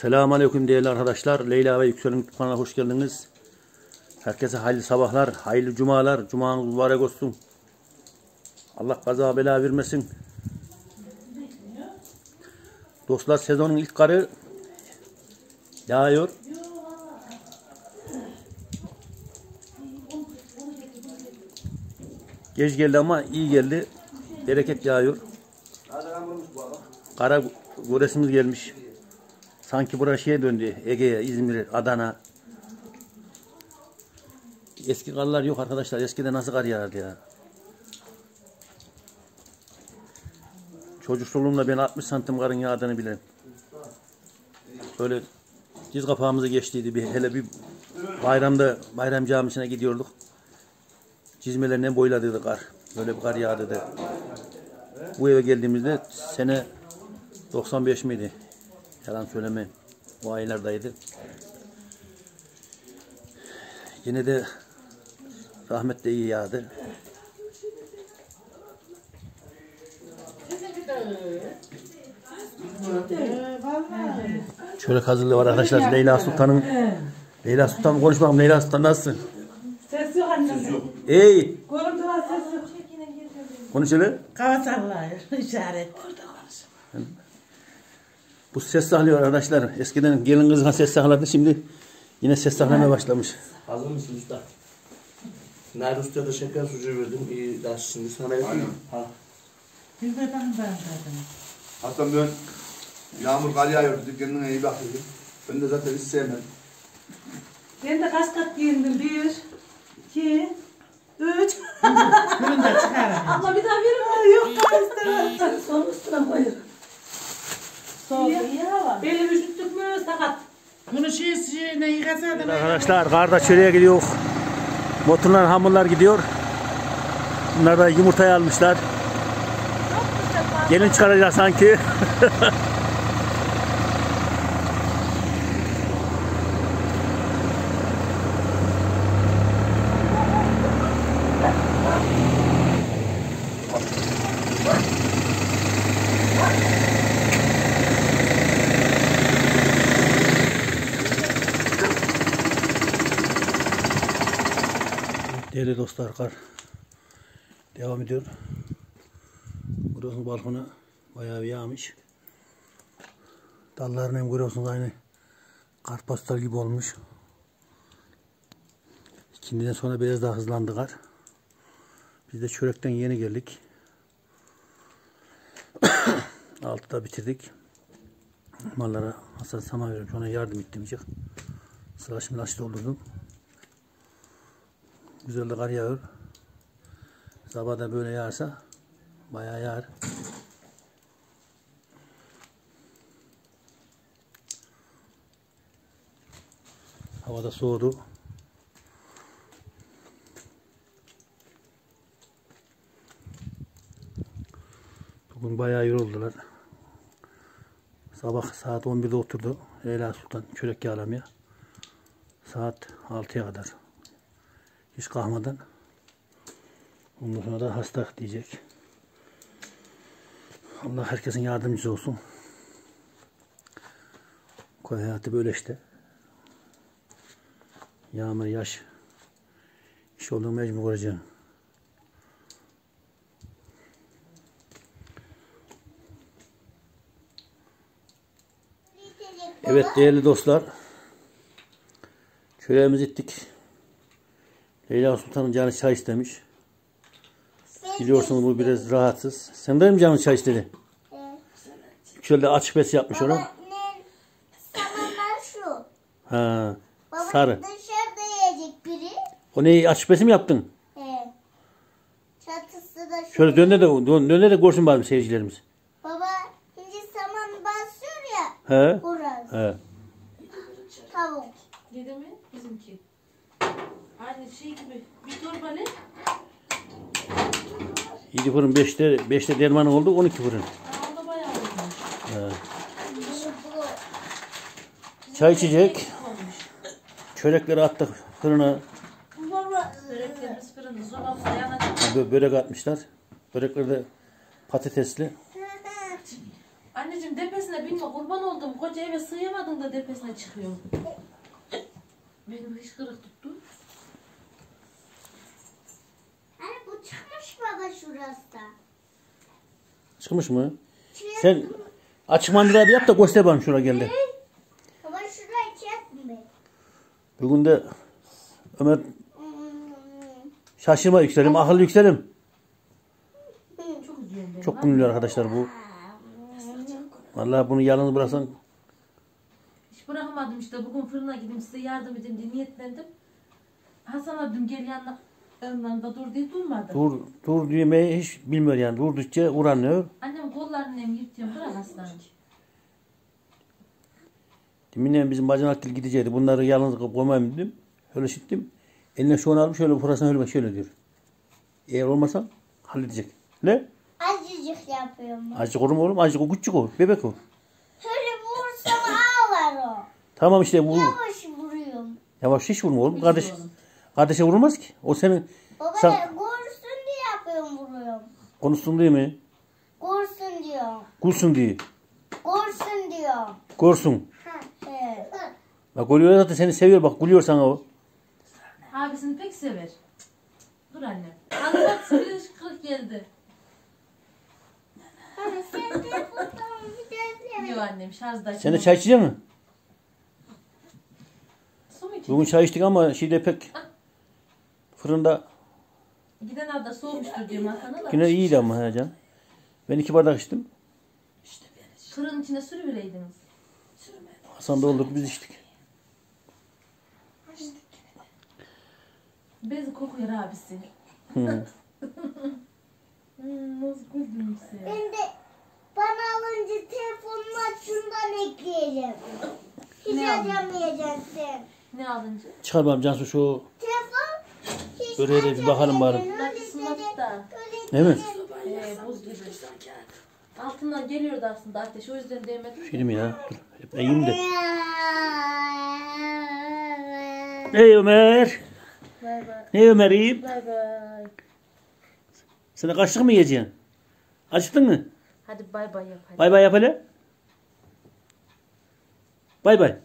Selamünaleyküm değerli arkadaşlar. Leyla ve Yüksel'in kanalına hoş geldiniz. Herkese hayırlı sabahlar, hayırlı cumalar. Cumanız mübarek olsun. Allah kaza bela vermesin. Dostlar sezonun ilk karı yağıyor. Geç geldi ama iyi geldi. Bereket yağıyor. Kara göresimiz gelmiş. Sanki burası şeye döndü. Ege'ye, İzmir, Adana. Eski karlar yok arkadaşlar. Eskiden nasıl kar yağardı ya. Çocukluğumda ben 60 santim karın yağdığını bilirim. Böyle diz kapağımızı geçtiydi. Bir, hele bir bayramda bayram camisine gidiyorduk. Çizmelerinden boyladıydı kar. Böyle bir kar yağdıydı. Bu eve geldiğimizde sene 95 miydi? Yalan söylemeyeyim. O aylardaydı. Yine de rahmet de iyi yağdı. Çörek hazırlığı var arkadaşlar. Leyla Sultan'ın Leyla Sultan konuş bakalım. Leyla Sultan nasılsın? Ses yok annem. Ey! Görüntü var ses yok. Konuş hele. Kava sallar işaret. Bu ses sahlıyor arkadaşlar. Eskiden gelin kızına ses sahlardı. Şimdi yine ses sahlamaya başlamış. Hazır mısın usta? Nerede usta da şeker sucuğu verdim. İyi ders şimdi sana yapayım. Ha. Bir de ben ben. Hatta ben yağmur kar yağıyor dedi kendine iyi bak. Ben de zaten hiç sevmem. Ben de kaç kat giyindim. Bir, iki, üç. Bunu da çıkaralım. Abla bir daha verin. Yok daha istemem. Son üstüne koyun. Belli üşüttük mü sakat. Bunu şey şeyine yıkasaydın. Arkadaşlar karda çöreğe gidiyor. Motorlar hamurlar gidiyor. Bunlar da yumurtayı almışlar. Gelin çıkaracak sanki. Değerli dostlar kar devam ediyor. Burası balkona bayağı bir yağmış. Dallarını hem görüyorsunuz aynı karpastal gibi olmuş. İkindiden sonra biraz daha hızlandı kar. Biz de çörekten yeni geldik. Altıda bitirdik. Mallara Hasan Sama veriyorum. Ona yardım ettim. Sıra şimdi aç doldurdum. Güzel de kar yağıyor. Sabah da böyle yağarsa bayağı yağar. Havada soğudu. Bugün bayağı yoruldular. Sabah saat 11'de oturdu. Leyla Sultan çörek yağlamaya. Saat 6'ya kadar. Hiç kalkmadan. Ondan sonra da hasta diyecek. Allah herkesin yardımcısı olsun. Koy hayatı böyle işte. Yağmur, yaş. İş olduğunu mecbur olacaksın. Evet değerli dostlar. Çöreğimizi ittik. Leyla Sultan'ın canı çay istemiş. Biliyorsunuz bu biraz rahatsız. Sen de mi canın çay istedi? Şöyle açık besi yapmış onu. Şu. Ha, Baba sarı. dışarıda yiyecek biri. O neyi açık besi mi yaptın? He. Çatısı da şu. Şöyle dön de, dön, dön de görsün bari seyircilerimiz. Baba şimdi saman basıyor ya. He? Burası. He. Tavuk. Yedi mi? Bizimki. Aynı şey gibi. Bir torba ne? 7 fırın 5'te 5'te dermanın oldu 12 fırın. Aa, o da bayağı olmuş. Çay içecek. Çörekleri attık fırına. Böreklerimiz fırında. Sobamızda yanacak. Bö- Börek atmışlar. Börekleri de patatesli. Anneciğim tepesine binme kurban oldum. Koca eve sığamadın da tepesine çıkıyorsun. Benim hışkırık tuttu. Hani bu çıkmış baba şurası da. Çıkmış mı? Çiğ- Sen açık mandira bir yap da göster bana şuraya geldi. Baba şurayı çek mi? Bugün de Ömer Hmm. şaşırma yükselim, akıllı yükselim. Çok gülüyor arkadaşlar bu. Vallahi bunu yalnız bıraksan Hiç bırakamadım işte. Bugün fırına gideyim size yardım edeyim diye niyetlendim. Hasan'a dün gel yanına yanlarında dur diye durmadı. dur dur diyemeyi hiç bilmiyor yani. Durdukça uğranıyor. Annem kollarını hem yırtıyorum bırak Aslan. Demin bizim bacanak dil gidecekti. Bunları yalnız koymayayım dedim. Öyle şittim. Eline şu an almış şöyle burasına öyle bak şöyle diyor. Eğer olmasa halledecek. Ne? Azıcık yapıyorum. Azıcık olur mu oğlum? Azıcık o küçük o. Bebek o. Şöyle vursam ağlar o. Tamam işte bu. Yavaş vuruyorum. Yavaş hiç vurma oğlum. Kardeş, kardeşe vurulmaz ki. O senin Baba Sen- ne vursun diye yapıyorum vuruyorum. konuşsun değil mi? Vursun diyor. Kursun diye. Vursun diyor. Korsun. Evet. Bak oluyor zaten seni seviyor bak gülüyor sana o. Abisini pek sever. Dur anne. Anlatsın bir hışkırık geldi. Hani sen de Diyor annem şarjda. Sen de çay içecek misin? Su mu içeceksin? Bugün çay içtik ama şeyde pek fırında Giden arada soğumuştur diyorum Hasan'a da. yine iyiydi ama he can. Ben iki bardak içtim. Fırının içine sürüvereydiniz. Hasan doldurdu biz içtik. Bezi kokuyor abisi. Hı. Hmm, nasıl güldüm size. Ben de bana alınca telefonuma şundan ekleyelim. Hiç Ne aldın? acamayacaksın. Ne alınca? Çıkar bakalım Cansu şu Telefon Böreğe de bir bakalım bari. Sınavda. Değil mi? Ee, buz gibi. Altından geliyordu aslında ateş. O yüzden değmedim. Mi ya? Dur. Hep yiyeyim de. Ey Ömer. Bay bay. Ne Ömer'im? Bay bay. Sen de kaçlık mı yiyeceksin? Acıktın mı? Hadi bay bay yap hadi. Bay bay yap hele. Bay bay.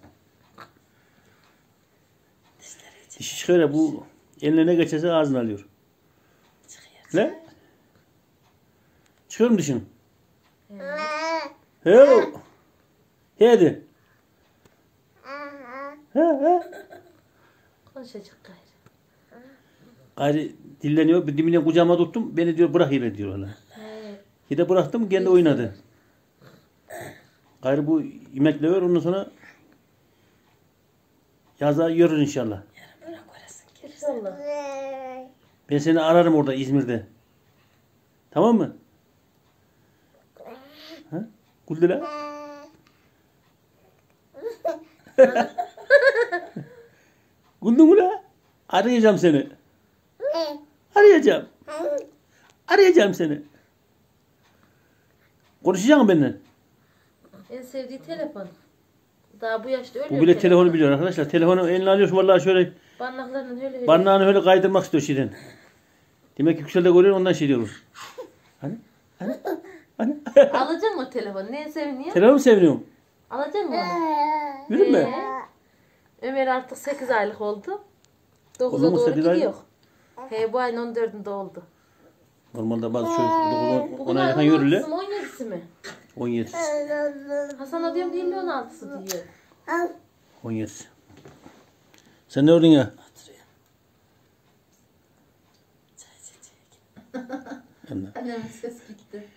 Dişi çıkıyor ya bu eline ne geçerse ağzına alıyor. Ne? Çıkıyor mu dişin? He. He hadi. He he. Konuşacak gayrı. Gayrı dilleniyor. Dibine kucağıma tuttum. Beni diyor bırak yine diyor hala. He. Bir de bıraktım kendi oynadı. Gayrı bu yemekle ver ondan sonra yaza yürür inşallah. İnşallah. Ben seni ararım orada İzmir'de. Tamam mı? Ha? Güldü lan. Güldün mü lan? Arayacağım seni. Arayacağım. Arayacağım seni. Konuşacak mısın benimle? En sevdiği telefon. Daha bu yaşta öyle. Bu bile telefonu biliyor arkadaşlar. Telefonu eline alıyorsun vallahi şöyle Parmaklarının öyle öyle. barnağını öyle kaydırmak istiyor şeyden. Demek ki Yüksel'de görüyor ondan şey diyor. Hani? Hani? Hani? Alacak mı o telefonu? Neye seviniyor? Telefonu mu seviniyorum? Alacak mı onu? Yürü mü? Ee, Ömer artık 8 aylık oldu. Olur 9'a mu doğru 8 aylık? gidiyor. He bu ayın 14'ünde oldu. Normalde bazı çocuk 10 Bugün aylık ayın yürürler. 16'sı mı 17'si mi? 17. Hasan'a diyorum değil mi 16'sı diyor. 17. Sen ne ördün ya? Anne. Annemin ses gitti.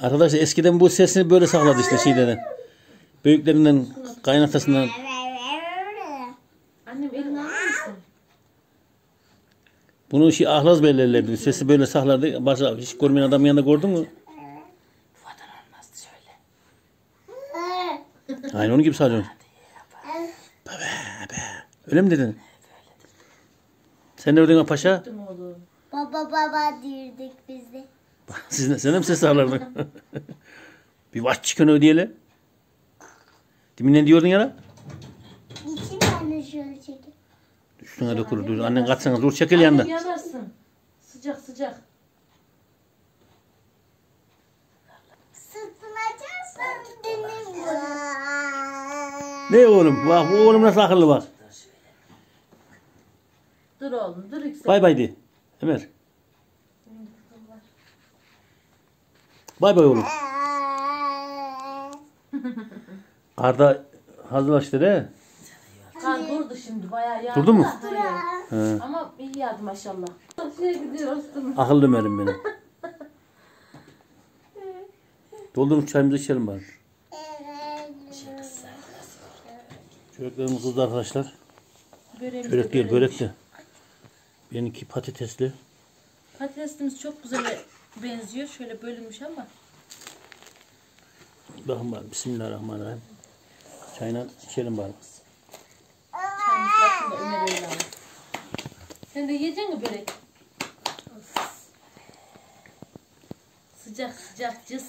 Arkadaşlar eskiden bu sesini böyle sakladı işte şeylerden. Büyüklerinden, kaynatasından. Annem elini alır mısın? Bunu şey ahlaz belirlerdi. Sesi böyle saklardı. Başka hiç görmeyen adamın yanında gördün mü? Aynı onun gibi sağlıyorsun. Öyle mi dedin? Sen ne ördün paşa? Baba baba diyorduk biz de. Siz de, sen de mi ses sağlardın? bir vaç çıkın ödeyelim. Demin ne diyordun ya lan? İçin anne şöyle çekin. Üstüne dökülür. Dur. Annen kaçsana. Dur çekil Annem yanına. yanarsın. Sıcak sıcak. Sırtını açarsın. Ne oğlum? Bak bu oğlum nasıl akıllı bak. Dur oğlum dur yüksel. Bay bay de. Ömer. Bay bay oğlum. Karda hazırlaştı de. Kan durdu şimdi bayağı yağdı. Durdu mu? da. He. Ama iyi yağdı maşallah. Şeye gidiyoruz. Akıllı Ömer'im benim. Doldurup çayımızı içelim bari. Çöreklerimiz kızdı arkadaşlar. De değil börek de. Benimki patatesli. Patatesimiz çok güzel benziyor. Şöyle bölünmüş ama. Bakın bari. Bismillahirrahmanirrahim. Çayla içelim bari. Çayımız başında Ömer öyle alır. Sen de yiyecek misin börek? Sıcak sıcak cız.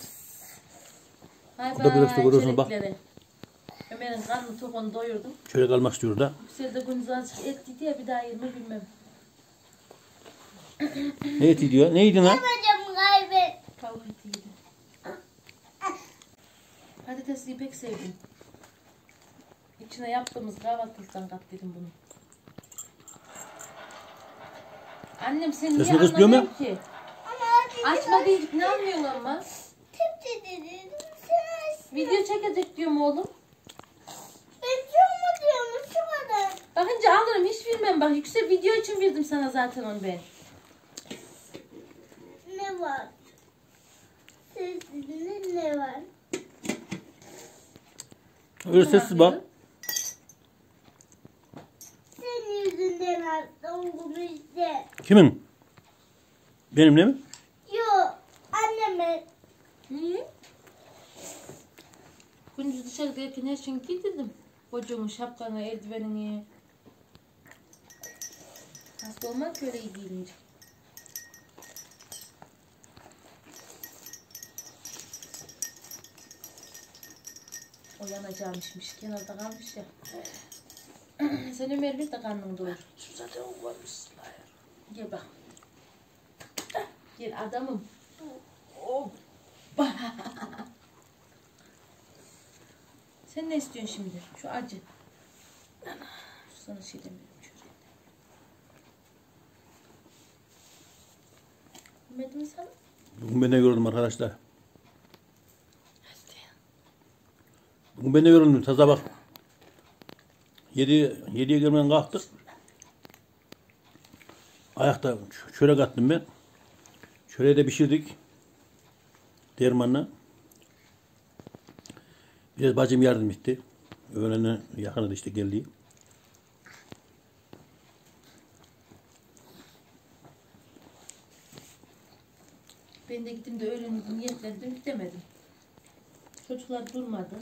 Bay bay görüyorsunuz, bak. çöreklere. Ömer'in karnını tokunu doyurdum. Çörek almak istiyor da. Yüksel de gündüz azıcık et dedi ya bir daha yer mi bilmem. Ne eti diyor? Ne yedin lan? Hocam kaybet. Yedim. Patatesliyi pek sevdim. İçine yaptığımız kahvaltılıktan kat dedim bunu. Annem sen niye mu? anlamıyorsun ki? Açma deyip ne anlıyorsun ama? Tip dedim. Sen Video çekecek diyorum oğlum. Ben çok diyorum şu kadar. Bakınca alırım hiç bilmem bak yüksek video için verdim sana zaten onu ben. Ne var? Sesinde ne var? Öyle sessiz bak. Senin yüzünden hasta oldum işte. Kimin? Benimle mi? Yok. Anneme. Niye? Gündüz dışarı gelirken her şeyi giydirdim. Kocuğumu, şapkanı, eldivenini. Hasta olmak öyle iyi giyilince. O yanacakmışmış. Kenarda kalmış ya. Sen Ömer bir de karnını doyur. Zaten o varmış. Gel bak. Gel adamım. Sen ne istiyorsun şimdi? Şu acı. Şu sana şey demiyorum. Şöyle. Bilmedin mi sana? Bugün ben de gördüm arkadaşlar. Ben de gördüm. Taza bak. Yedi, yediye gelmeden kalktık. Ayakta çörek attım ben. Çöreği de pişirdik. Dermanla. Biraz bacım yardım etti. Öğlene yakındı işte geldi. Ben de gittim de öğrendim, niyetlendim, gidemedim. Çocuklar durmadı.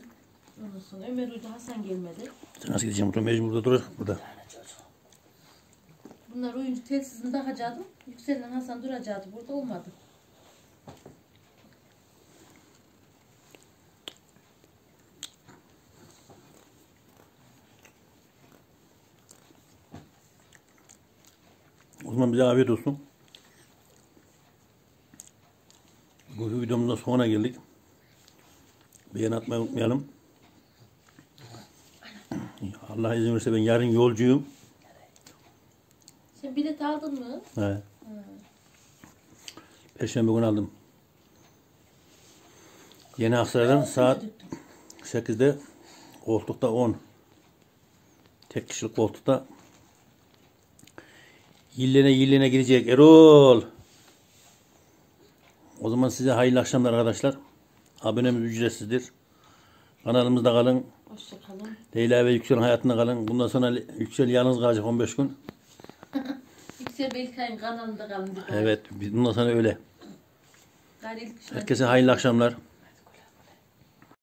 Ondan sonra Ömer uydu, Hasan gelmedi. Sen nasıl gideceğim? Burada mecbur burada durur. Burada. Bunlar oyuncu telsizini takacaktım. Yüksel'den Hasan duracaktı. Burada olmadı. O zaman bize afiyet olsun. Bu videomuzda sonuna geldik. Beğen atmayı unutmayalım. Allah izin verirse ben yarın yolcuyum. Sen bilet aldın mı? He. Perşembe günü aldım. Yeni Aksaray'dan saat 8'de koltukta 10. Tek kişilik koltukta. Yillene yillene girecek Erol. O zaman size hayırlı akşamlar arkadaşlar. Abonemiz ücretsizdir. Kanalımızda kalın. Hoşçakalın. Leyla ve Yüksel hayatında kalın. Bundan sonra Yüksel yalnız kalacak 15 gün. Yüksel Belkay'ın kanalında kalın. Evet, bundan sonra öyle. Herkese hayırlı akşamlar.